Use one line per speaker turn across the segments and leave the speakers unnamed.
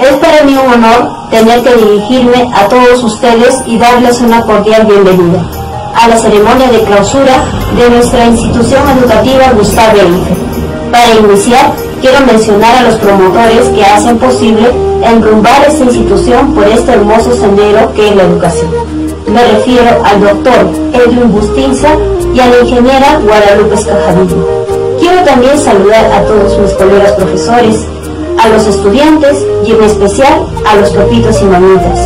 Es para mí un honor tener que dirigirme a todos ustedes y darles una cordial bienvenida a la ceremonia de clausura de nuestra institución educativa Gustavo Eiffel. Para iniciar, quiero mencionar a los promotores que hacen posible enrumbar esta institución por este hermoso sendero que es la educación. Me refiero al doctor Edwin Bustinza y a la ingeniera Guadalupe Escajadillo. Quiero también saludar a todos mis colegas profesores, a los estudiantes y en especial a los papitos y mamitas.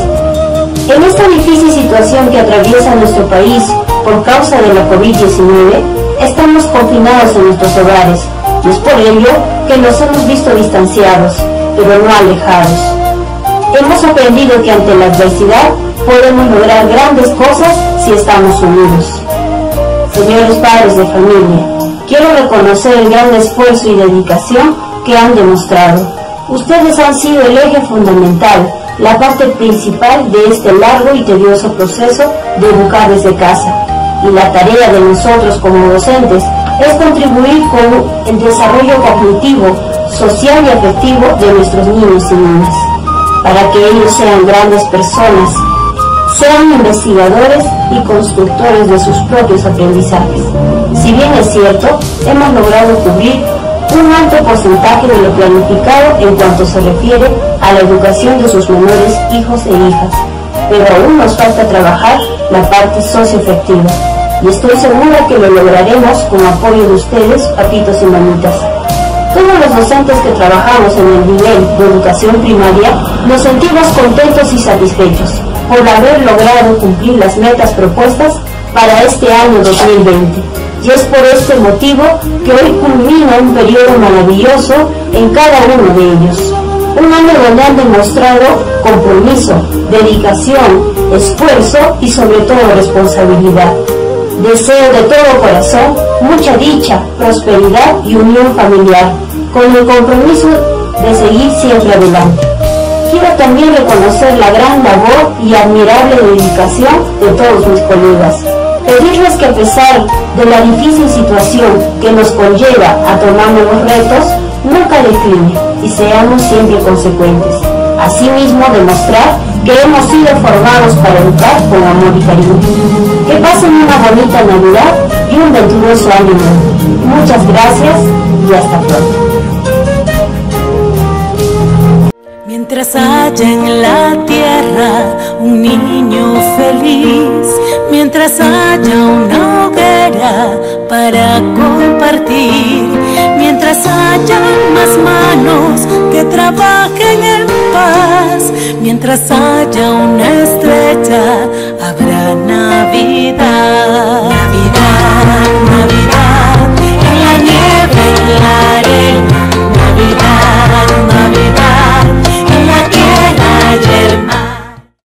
En esta difícil situación que atraviesa nuestro país por causa de la COVID-19, estamos confinados en nuestros hogares y es por ello que nos hemos visto distanciados, pero no alejados. Hemos aprendido que ante la adversidad podemos lograr grandes cosas si estamos unidos. Señores padres de familia, quiero reconocer el gran esfuerzo y dedicación que han demostrado Ustedes han sido el eje fundamental, la parte principal de este largo y tedioso proceso de educar desde casa. Y la tarea de nosotros como docentes es contribuir con el desarrollo cognitivo, social y afectivo de nuestros niños y niñas, para que ellos sean grandes personas, sean investigadores y constructores de sus propios aprendizajes. Si bien es cierto, hemos logrado cubrir porcentaje de lo planificado en cuanto se refiere a la educación de sus menores hijos e hijas, pero aún nos falta trabajar la parte socioefectiva y estoy segura que lo lograremos con apoyo de ustedes, papitos y mamitas. Todos los docentes que trabajamos en el nivel de educación primaria nos sentimos contentos y satisfechos por haber logrado cumplir las metas propuestas para este año 2020 y es por este motivo que hoy culmina un periodo maravilloso en cada uno de ellos. Un año donde han demostrado compromiso, dedicación, esfuerzo y sobre todo responsabilidad. Deseo de todo corazón mucha dicha, prosperidad y unión familiar, con el compromiso de seguir siempre adelante. Quiero también reconocer la gran labor y admirable dedicación de todos mis colegas, pedirles que a pesar de la difícil situación que nos conlleva a tomar nuevos retos, nunca decline y seamos siempre consecuentes. Asimismo, demostrar que hemos sido formados para educar con amor y cariño. Que pasen una bonita Navidad y un venturoso año nuevo. Muchas gracias y hasta pronto.
Mientras haya en la para compartir, mientras haya más manos que trabajen en paz, mientras haya una estrella, habrá Navidad.